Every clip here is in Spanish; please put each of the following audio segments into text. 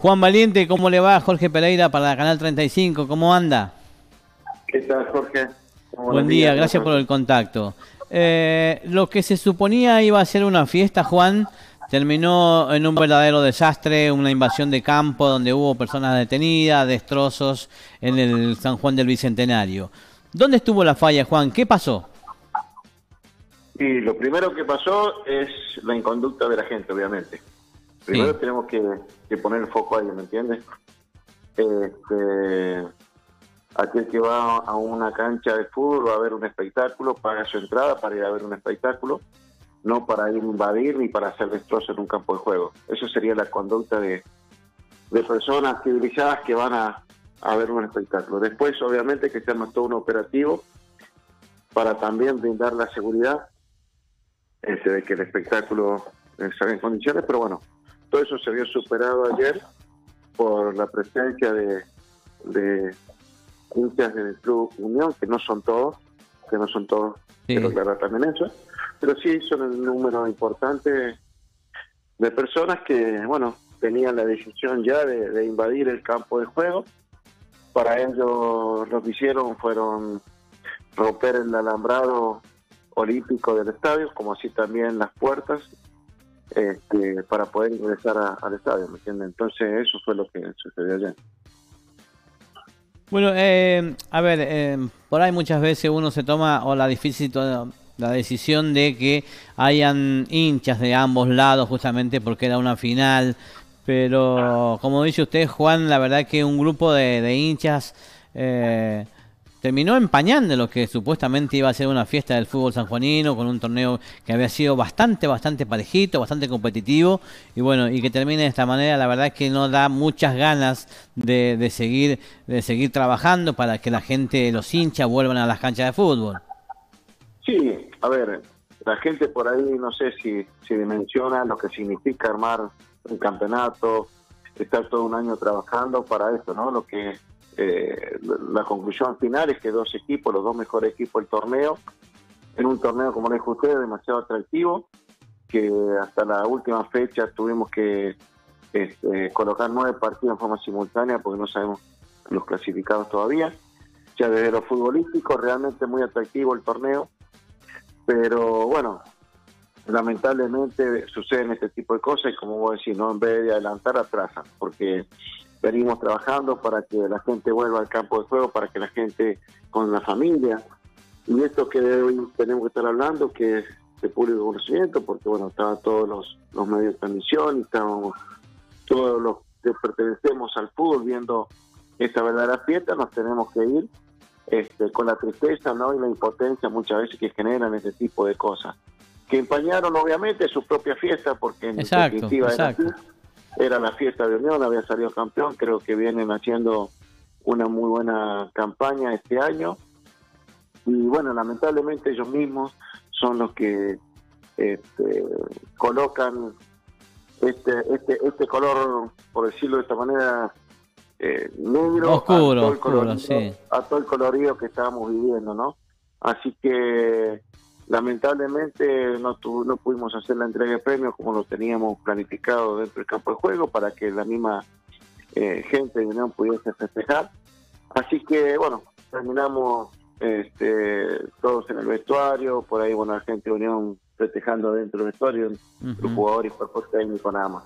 Juan Valiente, ¿cómo le va? Jorge Pereira para Canal 35, ¿cómo anda? ¿Qué tal, Jorge? Buen día, gracias por el contacto. Eh, lo que se suponía iba a ser una fiesta, Juan, terminó en un verdadero desastre, una invasión de campo donde hubo personas detenidas, destrozos en el San Juan del Bicentenario. ¿Dónde estuvo la falla, Juan? ¿Qué pasó? Y lo primero que pasó es la inconducta de la gente, obviamente. Primero tenemos que, poner el foco ahí, ¿me entiendes? Este, aquel que va a una cancha de fútbol a ver un espectáculo, paga su entrada para ir a ver un espectáculo, no para ir a invadir ni para hacer destrozos en un campo de juego. Eso sería la conducta de, personas civilizadas que van a, a ver un espectáculo. Después, obviamente, que se arma todo un operativo para también brindar la seguridad ese de que el espectáculo eh, salga en condiciones, pero bueno, todo eso se vio superado ayer por la presencia de, de hinchas del Club Unión, que no son todos, que no son todos, quiero aclarar también eso, pero sí son un número importante de personas que, bueno, tenían la decisión ya de, de invadir el campo de juego. Para ellos lo que hicieron fueron romper el alambrado olímpico del estadio, como así también las puertas, este, para poder ingresar al estadio, ¿me entiendes? Entonces eso fue lo que sucedió ayer. Bueno, eh, a ver, eh, por ahí muchas veces uno se toma o la difícil la decisión de que hayan hinchas de ambos lados justamente porque era una final, pero como dice usted Juan, la verdad que un grupo de, de hinchas eh, terminó empañando lo que supuestamente iba a ser una fiesta del fútbol sanjuanino con un torneo que había sido bastante, bastante parejito, bastante competitivo y bueno, y que termine de esta manera, la verdad es que no da muchas ganas de, de seguir de seguir trabajando para que la gente, los hinchas vuelvan a las canchas de fútbol. Sí, a ver, la gente por ahí no sé si, si dimensiona lo que significa armar un campeonato, estar todo un año trabajando para esto, ¿no? Lo que eh, la conclusión final es que dos equipos, los dos mejores equipos del torneo, en un torneo, como le dijo usted, demasiado atractivo, que hasta la última fecha tuvimos que este, colocar nueve partidos en forma simultánea porque no sabemos los clasificados todavía. Ya desde lo futbolístico, realmente muy atractivo el torneo, pero bueno, lamentablemente suceden este tipo de cosas y como vos decís, no en vez de adelantar, atrasan, porque venimos trabajando para que la gente vuelva al campo de juego, para que la gente con la familia, y esto que hoy tenemos que estar hablando, que es de público conocimiento, porque bueno, estaban todos los, los medios de transmisión, y estábamos todos los que pertenecemos al fútbol viendo esta verdadera fiesta, nos tenemos que ir este, con la tristeza ¿no? y la impotencia muchas veces que generan ese tipo de cosas. Que empañaron obviamente su propia fiesta, porque en definitiva exacto. era así era la fiesta de Unión, había salido campeón, creo que vienen haciendo una muy buena campaña este año. Y bueno, lamentablemente ellos mismos son los que este, colocan este, este, este color, por decirlo de esta manera, eh, negro oscuro, a, todo a todo el colorido que estábamos viviendo, ¿no? Así que Lamentablemente no, no pudimos hacer la entrega de premios como lo teníamos planificado dentro del campo de juego para que la misma eh, gente de Unión pudiese festejar. Así que bueno, terminamos este, todos en el vestuario, por ahí bueno la gente de Unión festejando dentro del vestuario, los jugadores y cuerpo técnico nada más.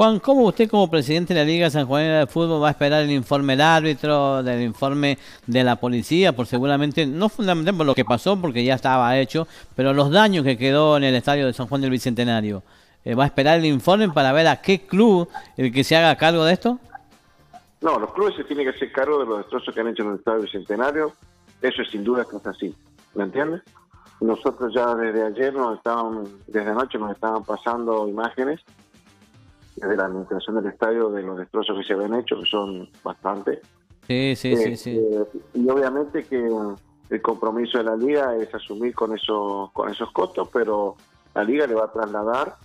Juan, ¿cómo usted como presidente de la Liga San Juanina de Fútbol va a esperar el informe del árbitro, del informe de la policía? Por seguramente, no fundamentalmente por lo que pasó, porque ya estaba hecho, pero los daños que quedó en el estadio de San Juan del Bicentenario. Eh, ¿Va a esperar el informe para ver a qué club el que se haga cargo de esto? No, los clubes se tienen que hacer cargo de los destrozos que han hecho en el estadio Bicentenario. Eso es sin duda que es así. ¿Me entiendes? Nosotros ya desde ayer nos estaban, desde anoche nos estaban pasando imágenes de la administración del estadio de los destrozos que se habían hecho, que son bastantes. Sí, sí, sí, sí. Eh, y obviamente que el compromiso de la liga es asumir con esos, con esos costos, pero la liga le va a trasladar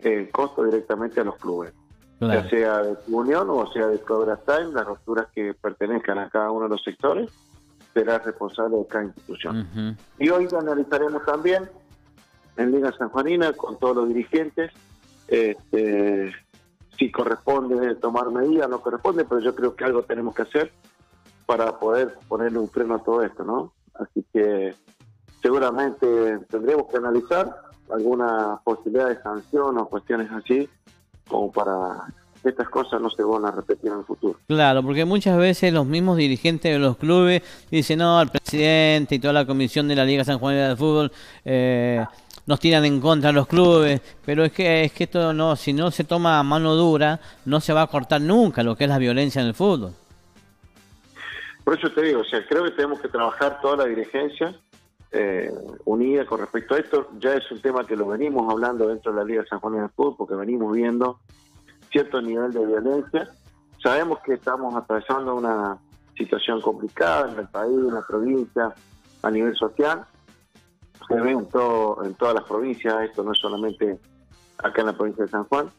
el costo directamente a los clubes. Ya sea de Unión o sea de Cobra Time, las rupturas que pertenezcan a cada uno de los sectores, será responsable de cada institución. Y hoy analizaremos también en Liga San Juanina con todos los dirigentes este, si corresponde tomar medidas, no corresponde, pero yo creo que algo tenemos que hacer para poder ponerle un freno a todo esto, ¿no? Así que seguramente tendremos que analizar alguna posibilidad de sanción o cuestiones así, como para que estas cosas no se van a repetir en el futuro. Claro, porque muchas veces los mismos dirigentes de los clubes dicen, no, el presidente y toda la comisión de la Liga San Juan de Fútbol eh, nos tiran en contra los clubes, pero es que, es que esto no, si no se toma mano dura, no se va a cortar nunca lo que es la violencia en el fútbol. Por eso te digo, o sea, creo que tenemos que trabajar toda la dirigencia eh, unida con respecto a esto. Ya es un tema que lo venimos hablando dentro de la Liga San Juan de Fútbol, porque venimos viendo cierto nivel de violencia. Sabemos que estamos atravesando una situación complicada en el país, en la provincia, a nivel social. Se en todas las provincias, esto no es solamente acá en la provincia de San Juan,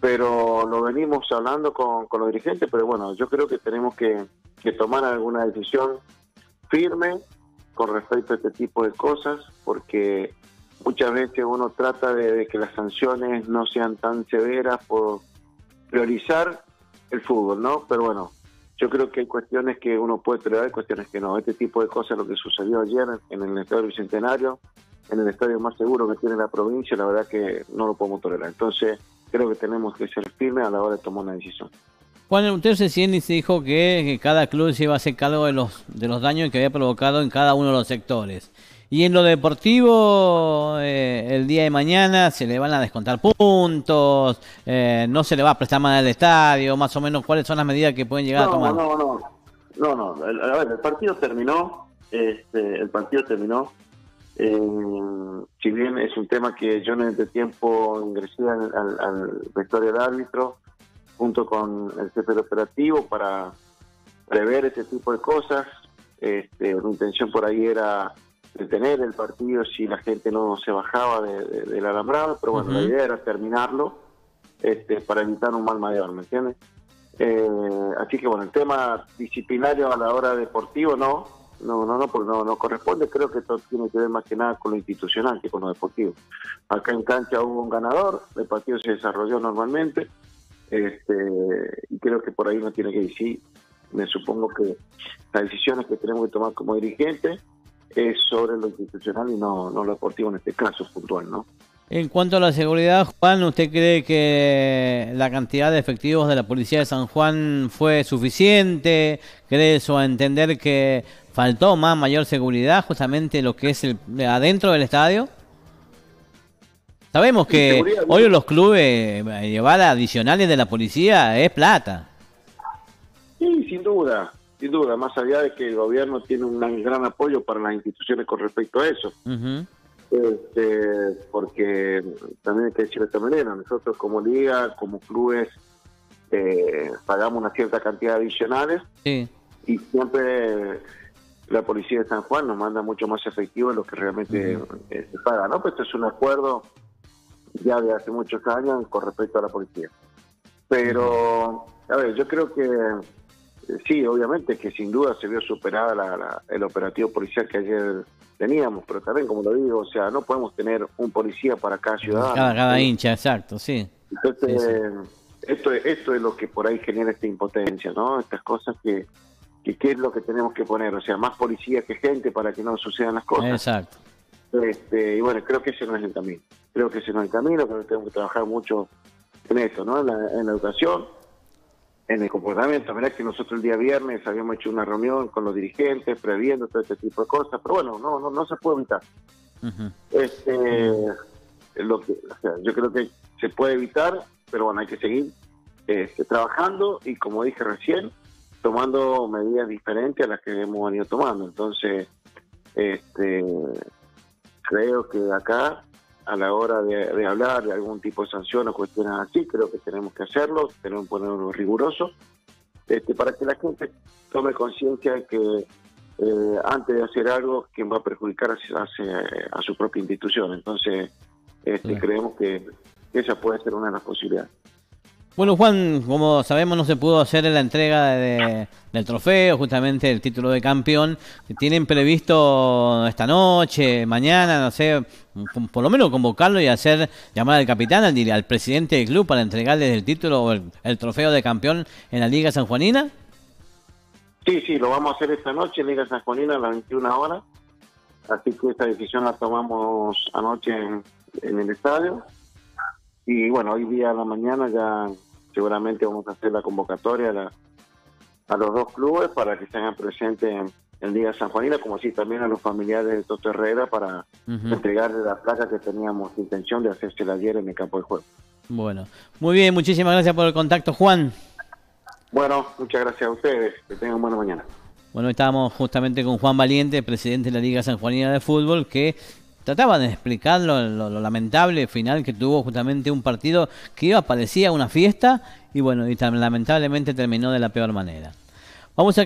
pero lo venimos hablando con, con los dirigentes, pero bueno, yo creo que tenemos que que tomar alguna decisión firme con respecto a este tipo de cosas, porque muchas veces uno trata de, que las sanciones no sean tan severas por priorizar el fútbol, ¿no? Pero bueno, yo creo que hay cuestiones que uno puede tolerar y cuestiones que no. Este tipo de cosas, lo que sucedió ayer en el Estadio Bicentenario, en el estadio más seguro que tiene la provincia, la verdad que no lo podemos tolerar. Entonces, creo que tenemos que ser firmes a la hora de tomar una decisión. Juan, usted se siente y se dijo que, cada club se iba a hacer cargo de los, de los daños que había provocado en cada uno de los sectores. Y en lo deportivo, eh, el día de mañana se le van a descontar puntos, eh, no se le va a prestar más al estadio, más o menos cuáles son las medidas que pueden llegar a tomar. No, no, no, no, a ver, el partido terminó, este, el partido terminó. Eh, si bien es un tema que yo en este tiempo ingresé al, al, al vestuario de árbitro, junto con el jefe operativo para prever ese tipo de cosas. Este, mi intención por ahí era detener el partido si la gente no se bajaba de, del alambrado, pero bueno, la idea era terminarlo este, para evitar un mal mayor, ¿me entiendes? Eh, así que bueno, el tema disciplinario a la hora deportivo no, no, no, no, porque no, no corresponde, creo que esto tiene que ver más que nada con lo institucional que con lo deportivo. Acá en cancha hubo un ganador, el partido se desarrolló normalmente, este, y creo que por ahí no tiene que decir. Me supongo que las decisiones que tenemos que tomar como dirigentes es sobre lo institucional y no, no lo deportivo en este caso puntual, ¿no? En cuanto a la seguridad, Juan, ¿usted cree que la cantidad de efectivos de la policía de San Juan fue suficiente? ¿Cree eso a entender que faltó más mayor seguridad justamente lo que es el, adentro del estadio? Sabemos que hoy los clubes eh, llevar adicionales de la policía es plata. Sí, sin duda, sin duda, más allá de que el gobierno tiene un gran apoyo para las instituciones con respecto a eso. este, porque también hay que decirlo de esta manera, nosotros como liga, como clubes, eh, pagamos una cierta cantidad adicionales y siempre la policía de San Juan nos manda mucho más efectivo de lo que realmente eh, se paga, ¿no? Pues esto es un acuerdo ya de hace muchos años con respecto a la policía. Pero, a ver, yo creo que sí, obviamente que sin duda se vio superada la, el operativo policial que ayer teníamos, pero también, como lo digo, o sea, no podemos tener un policía para cada ciudadano. Cada, hincha, exacto, sí. Entonces, Esto, es, esto es lo que por ahí genera esta impotencia, ¿no? Estas cosas que, que, ¿qué es lo que tenemos que poner? O sea, más policía que gente para que no sucedan las cosas. Exacto. Este, y bueno, creo que ese no es el camino. Creo que ese no es el camino, pero tenemos que trabajar mucho en eso, ¿no? En la, educación, en el comportamiento. Mirá que nosotros el día viernes habíamos hecho una reunión con los dirigentes, previendo todo este tipo de cosas, pero bueno, no, no, no se puede evitar. este, lo que, o sea, yo creo que se puede evitar, pero bueno, hay que seguir este, trabajando y como dije recién, tomando medidas diferentes a las que hemos venido tomando. Entonces, este creo que acá, a la hora de, hablar de algún tipo de sanción o cuestiones así, creo que tenemos que hacerlo, tenemos que ponerlo riguroso, este, para que la gente tome conciencia de que eh, antes de hacer algo, quien va a perjudicar a, su propia institución. Entonces, este, creemos que esa puede ser una de las posibilidades. Bueno, Juan, como sabemos, no se pudo hacer la entrega de, del trofeo, justamente el título de campeón. ¿Tienen previsto esta noche, mañana, no sé, por lo menos convocarlo y hacer llamar al capitán, al, al presidente del club, para entregarles el título o el, trofeo de campeón en la Liga Sanjuanina? Sí, sí, lo vamos a hacer esta noche en Liga Sanjuanina a las 21 horas. Así que esta decisión la tomamos anoche en, en el estadio y bueno, hoy día a la mañana ya seguramente vamos a hacer la convocatoria a, los dos clubes para que estén presentes en, el Día San Juanina, como así también a los familiares de Toto Herrera para entregarle la placa que teníamos intención de hacerse ayer en el campo de juego. Bueno, muy bien, muchísimas gracias por el contacto, Juan. Bueno, muchas gracias a ustedes, que tengan buena mañana. Bueno, estábamos justamente con Juan Valiente, presidente de la Liga San Juanina de Fútbol, que trataba de explicar lo, lamentable final que tuvo justamente un partido que iba, parecía una fiesta y bueno, y lamentablemente terminó de la peor manera. Vamos a